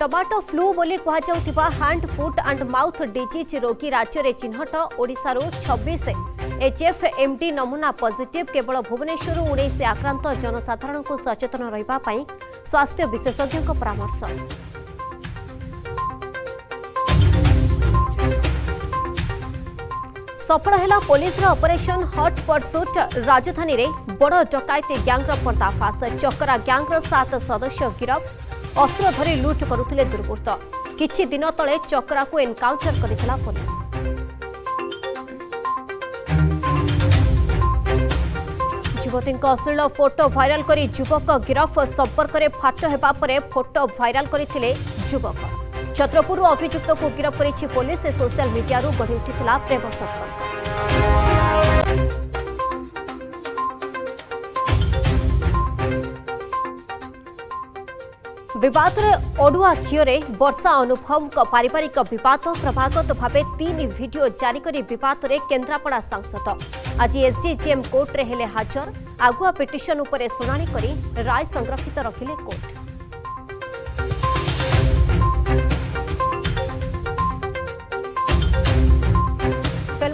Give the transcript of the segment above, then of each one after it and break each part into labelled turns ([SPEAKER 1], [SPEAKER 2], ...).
[SPEAKER 1] Tomato flu ବୋଲି କୁହାଯାଉଥିବା hand foot and mouth disease ରୋଗୀ ରାଜ୍ୟରେ ଚିହ୍ନଟ ଓଡ଼ିଶାରୁ ଛବିଶ ଏଚ୍ଏଫ୍ ଏମ୍ଡି ନମୁନା ପଜିଟିଭ୍ କେବଳ ଭୁବନେଶ୍ୱରରୁ ଉଣେଇଶ ଆକ୍ରାନ୍ତ ଜନସାଧାରଣଙ୍କୁ ସଚେତନ ରହିବା ପାଇଁ ସ୍ୱାସ୍ଥ୍ୟ ବିଶେଷଜ୍ଞଙ୍କ ପରାମର୍ଶ। ସଫଳ ହେଲା ପୋଲିସର ଅପରେସନ ହଟ୍ ପର୍ସୁଟ୍ ରାଜଧାନୀରେ ବଡ଼ ଡକାୟତି ଗ୍ୟାଙ୍ଗର ପର୍ଦ୍ଦାଫାଶ। ଚକରା ଗ୍ୟାଙ୍ଗର ସାତ ସଦସ୍ୟ ଗିରଫ ଅସ୍ତ୍ର ଧରି ଲୁଟ୍ କରୁଥିଲେ ଦୁର୍ବୃତ୍ତ କିଛି ଦିନ ତଳେ ଚକ୍ରାକୁ ଏନ୍କାଉଣ୍ଟର କରିଥିଲା ପୋଲିସ ଯୁବତୀଙ୍କ ଅଶ୍ଳୀଳ ଫଟୋ ଭାଇରାଲ କରି ଯୁବକ ଗିରଫ ସମ୍ପର୍କରେ ଫାଟ ହେବା ପରେ ଫଟୋ ଭାଇରାଲ କରିଥିଲେ ଯୁବକ। ଛତ୍ରପୁରରୁ ଅଭିଯୁକ୍ତକୁ ଗିରଫ କରିଛି ପୋଲିସ ସୋସିଆଲ ମିଡିଆରୁ ଗଢ଼ି ଉଠିଥିଲା ପ୍ରେମ ସମ୍ପର୍କ। ବିବାଦରେ ଅଡୁଆ କ୍ଷୀୟରେ ବର୍ଷା ଅନୁଭବଙ୍କ ପାରିବାରିକ ବିବାଦ କ୍ରମାଗତ ଭାବେ ତିନି ଭିଡିଓ ଜାରି କରି ବିବାଦରେ କେନ୍ଦ୍ରାପଡ଼ା ସାଂସଦ। ଆଜି ଏସ୍ଡିଜିଏମ୍ କୋର୍ଟରେ ହେଲେ ହାଜର। ଆଗୁଆ ପିଟିସନ ଉପରେ ଶୁଣାଣି କରି ରାୟ ସଂରକ୍ଷିତ ରଖିଲେ କୋର୍ଟ।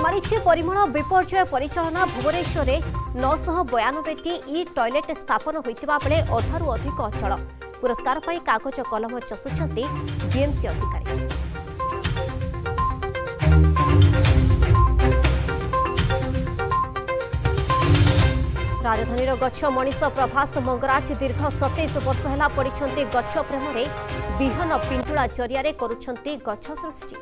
[SPEAKER 1] ମାରିଛି ପରିମଳ ବିପର୍ଯ୍ୟୟ ପରିଚାଳନା ଭୁବନେଶ୍ୱରରେ ନଅଶହ ବୟାନବେଟି ଇ ଟଏଲେଟ୍ ସ୍ଥାପନ ହୋଇଥିବା ବେଳେ ଅଧାରୁ ଅଧିକ ଅଞ୍ଚଳ ପୁରସ୍କାର ପାଇଁ କାଗଜ କଲମ ଚଷୁଛନ୍ତି ବିଏମ୍ସି ଅଧିକାରୀ। ରାଜଧାନୀର ଗଛ ମଣିଷ ପ୍ରଭାସ ମଙ୍ଗରାଜ ଦୀର୍ଘ ସତେଇଶ ବର୍ଷ ହେଲା ପଡ଼ିଛନ୍ତି ଗଛ ପ୍ରେମରେ ବିହନ ପିଣ୍ଡୁଳା ଜରିଆରେ କରୁଛନ୍ତି ଗଛ ସୃଷ୍ଟି।